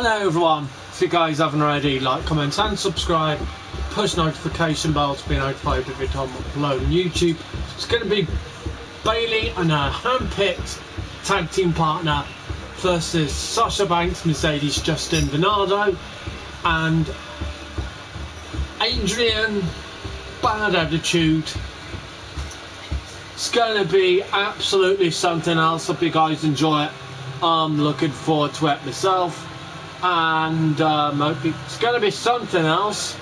Hello everyone, if you guys haven't already, like, comment and subscribe, push notification bell to be notified every time I upload on YouTube. It's going to be Bayley and her handpicked tag team partner versus Sasha Banks, Mercedes Justin Bernardo and Adrian Bad Attitude. It's going to be absolutely something else. Hope you guys enjoy it. I'm looking forward to it myself and um, it's going to be something else.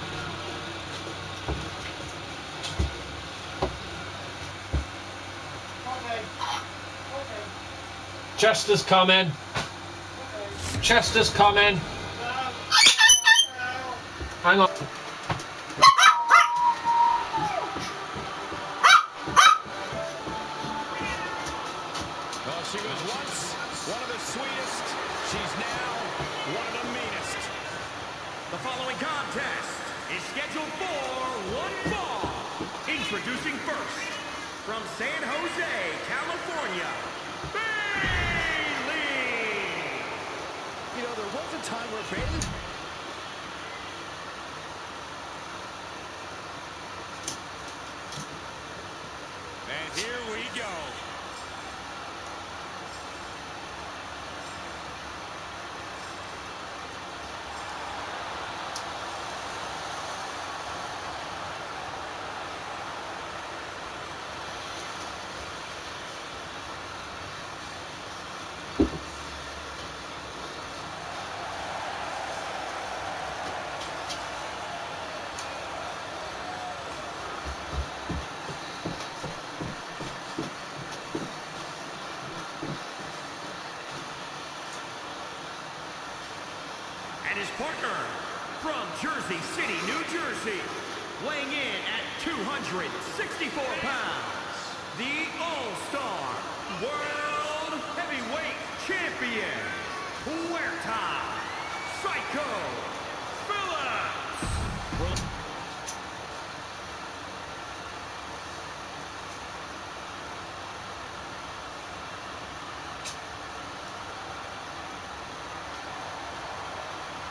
Chester's coming. Chester's coming. Hang on. Introducing first, from San Jose, California, Bayley! You know, there was a time where Bayley And here we go. And his partner, from Jersey City, New Jersey, weighing in at 264 pounds, the All-Star World Heavyweight Champion, Huerta Psycho Phillips.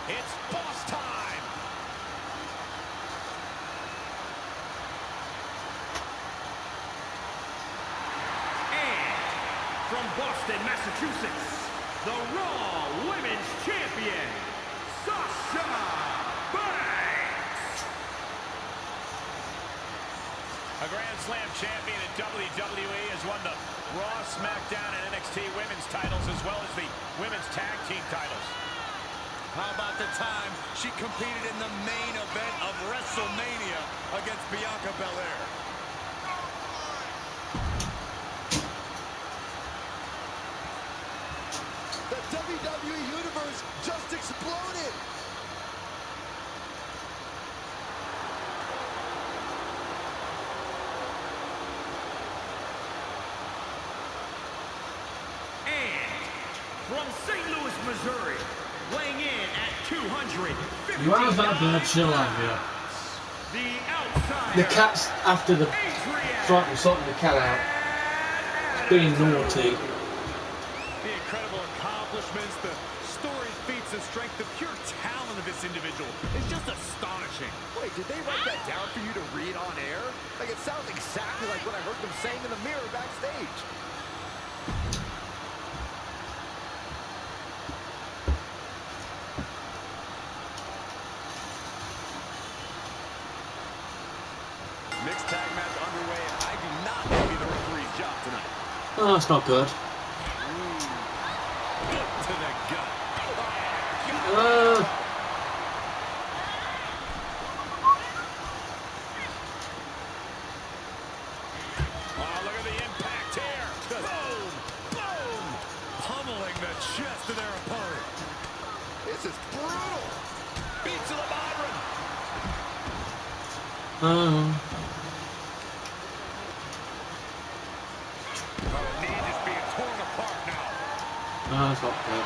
It's boss time. And from Boston, Massachusetts, the Raw Women's Champion, Sasha Banks. A Grand Slam champion in WWE has won the Raw, SmackDown, and NXT women's titles as well as the women's tag team titles. How about the time she competed in the main event of WrestleMania against Bianca Belair? The WWE Universe just exploded! And from St. Louis, Missouri, weighing in at 250 You have that bird chill out here. The outside. The cat's after the sorting, sorting the cat out. It's being naughty. The incredible accomplishments, the storied feats of strength, the pure talent of this individual is just astonishing. Wait, did they write that down for you to read on air? Like, it sounds exactly like what I heard them saying in the mirror backstage. Mixed tag match underway, and I do not envy the referee's job tonight. Oh, that's not good. Good to the gut. Uh, Oh, look at the impact here. Boom! Boom! Pummeling the chest of their opponent. This is brutal! Oh, look at the impact here. Boom! Pummeling that chest in a part. This is brutal. Beats of the Byron. uh, Oh, knee just being torn apart now. no, that's not good.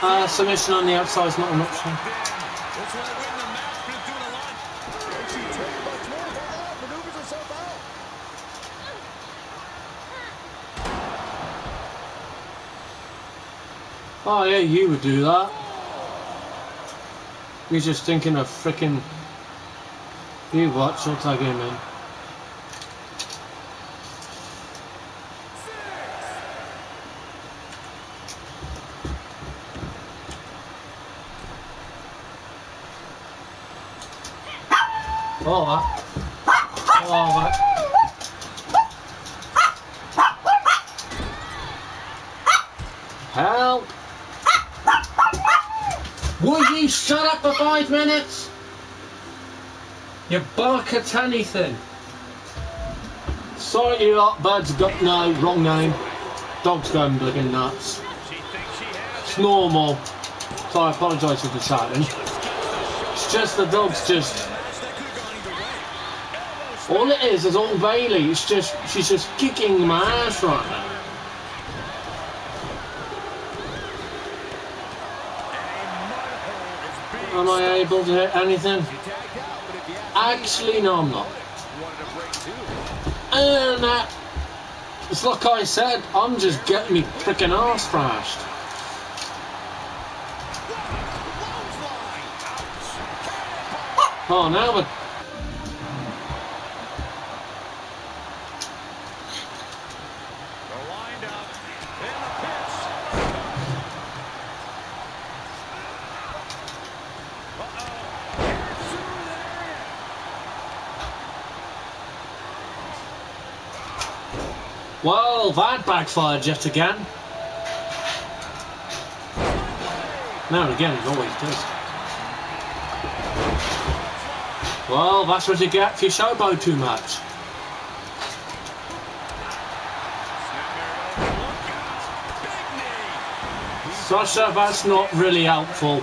Uh, submission on the outside is not an option. Oh yeah, you would do that. You're just thinking of freaking. You watch, I'll tag him in. Oh, that. Oh, that. Help! Will you shut up for five minutes? You bark at anything. Sorry you lot, buds got no, wrong name. Dog's going blinking nuts. It's normal. So I apologise for the shouting. It's just the dog's just all it is is all Bayley. It's just she's just kicking my ass right now. Am I able to hit anything? Actually, no, I'm not. And uh, it's like I said, I'm just getting me freaking ass thrashed. Oh, now but the windup in the pitch. Well, that backfired yet again. Now and again, it always does. Well, that's what you get if you showboat too much. Sasha, that's not really helpful.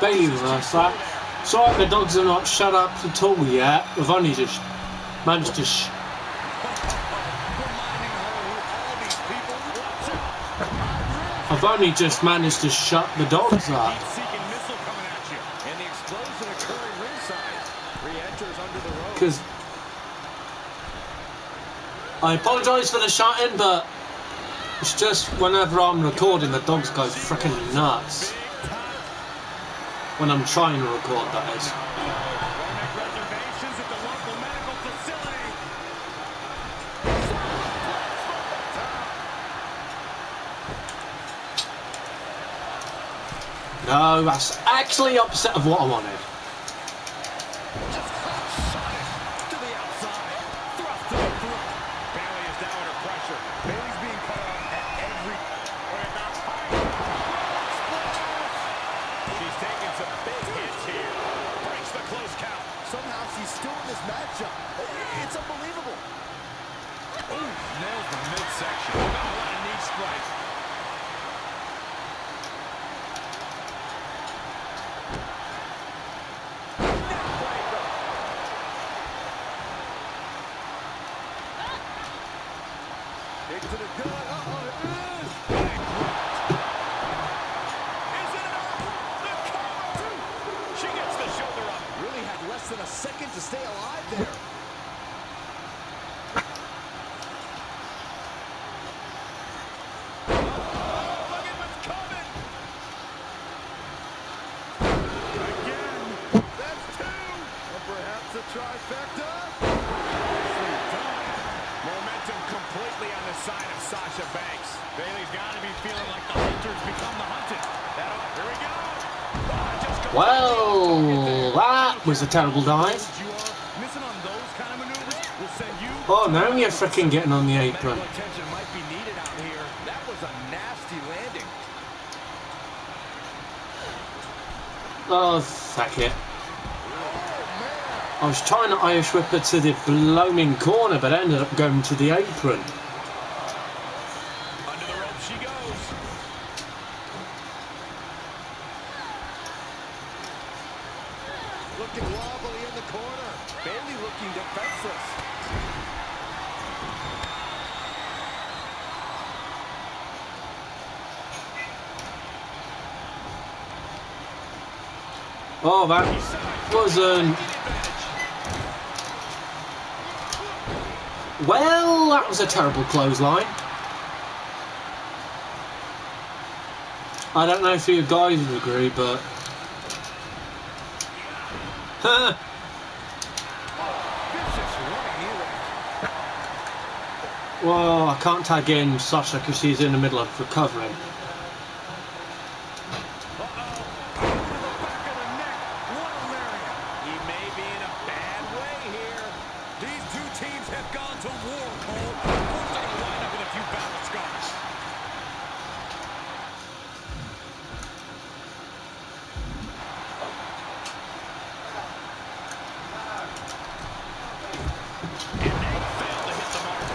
Bayley reversed too that. Sorry, the dogs are not shut up at all yet. We've only just managed to. Sh- Reminding her who all these people watch out. I've only just managed to shut the dogs up. Heat-seeking missile coming at you. And the explosion occurring ringside. Re-enters under the ropes. Because I apologise for the shouting, but it's just whenever I'm recording, the dogs go freaking nuts. When I'm trying to record, that is. No, that's actually opposite of what I wanted. To the outside. Thrust to the throat. Bayley is down under pressure. Bayley's being cut off at every. Wait, now fight. She's taking some big hits here. Breaks the close count. Somehow she's still in this matchup. It's unbelievable. Ooh, nails the midsection. Oh, what a knee strike. Into the gut. Uh-oh, it is. Is it? The cover. She gets the shoulder up. Really had less than a second to stay alive there. Oh, look at what's coming. Again. That's two. Or perhaps a trifecta. Momentum completely on the side of Sasha Banks. Bayley's got to be feeling like the hunter's become the hunted. That, here we go. Oh, Well, that was a terrible dive. You are missing on those kind of maneuvers will send you. Oh, now you're freaking getting on the apron. Medical attention might be needed out here. That was nasty landing. Oh, fuck it. Oh, I was trying to Irish whip her to the blooming corner, but ended up going to the apron. Under the rope she goes. Looking wobbly in the corner. Bayley looking defenseless. Oh, that wasn't. Um, well, that was a terrible clothesline. I don't know if you guys would agree, but. Well, I can't tag in Sasha because she's in the middle of recovering. Back of the neck. What a lariat. He may be in a bad way here. These two teams have gone to war, Cole. Of course they're going to wind up with a few battle scars. And they fail to hit the mark.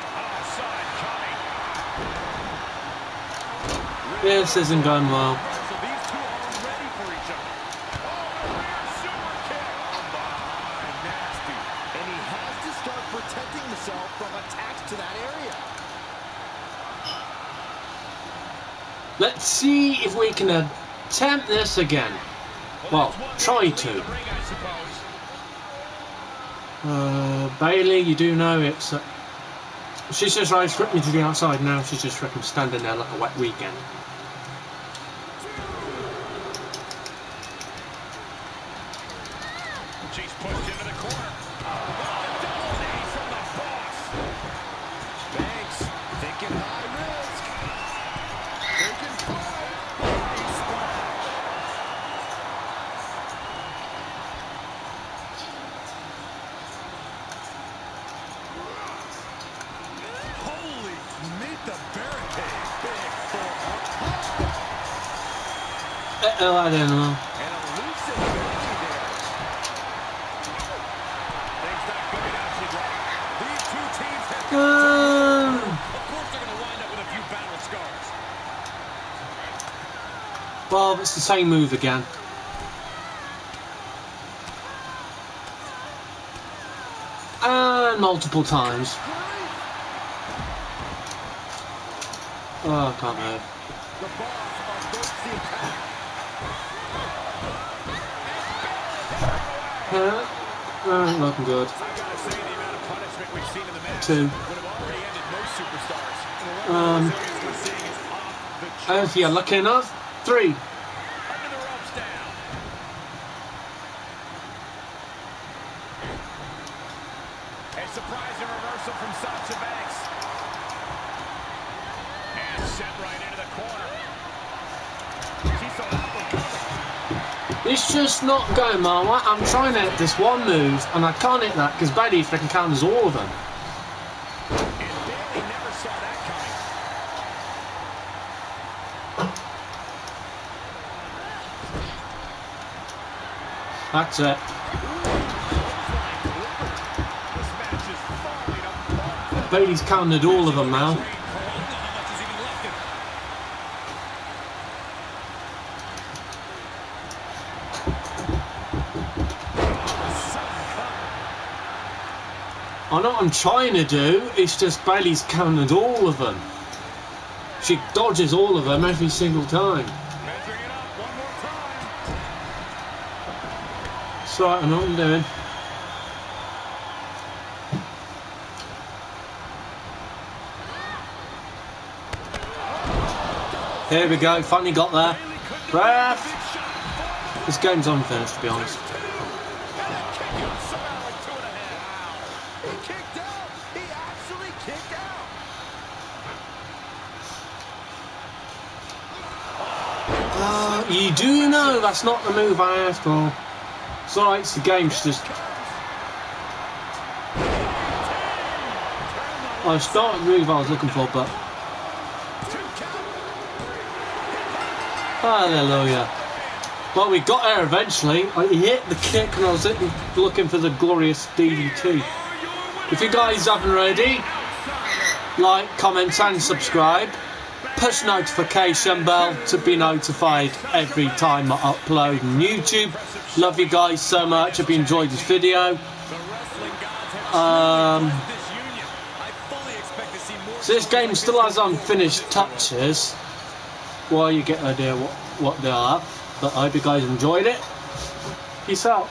Oh, saw it coming. This isn't going well. So these two are ready for each other. Oh, rear super kick. From behind, nasty. And he has to start protecting himself from attacks to that area. Let's see if we can attempt this again. Well, try to. leave the ring, I suppose. Uh, Bayley, you do know it's. Uh, she's just right, stripped me to the outside now. She's just freaking standing there like a wet weekend. She's pushed into the corner. Double knee from the boss. Banks thinking high risk. Thinking splash. Holy, meet the barricade. Big forearm. Uh, oh, I don't know. And elusive Bayley there. Things not going out too well. These two teams have Uh, Of course they're going to wind up with a few battle scars. well, it's the same move again. And multiple times. Oh, I can't move. attack. Uh, uh, looking good. I've got to say, the amount of punishment we've seen in the match Two. would have already ended most superstars. And the Um, resilience we're seeing is off the And charts. if you're lucky enough, three. Under the ropes down. A surprising reversal from Sasha Banks. And sent right into the corner. She saw that one coming. It's just not going my. I'm trying to hit this one move, and I can't hit that because Bayley freaking counters all of them. That's it. Bayley's countered all of them now. How much is even left in it? I know what I'm trying to do. It's just Bayley's countered all of them. She dodges all of them every single time. Right, I know what I'm doing. Here we go, finally got there. Ref! This game's unfinished, to be honest. Kicked out. He actually kicked out. Uh, you do know that's not the move I asked for. Sorry, it's the game, it's just... I started the move I was looking for, but hallelujah. Well, we got there eventually. I hit the kick and I was looking for the glorious DDT. If you guys haven't already, like, comment and subscribe. Push notification bell to be notified every time I upload on YouTube. Love you guys so much. Hope you enjoyed this video. Um, so this game still has unfinished touches. Well, you get an idea what, what they are. But I hope you guys enjoyed it. Peace out.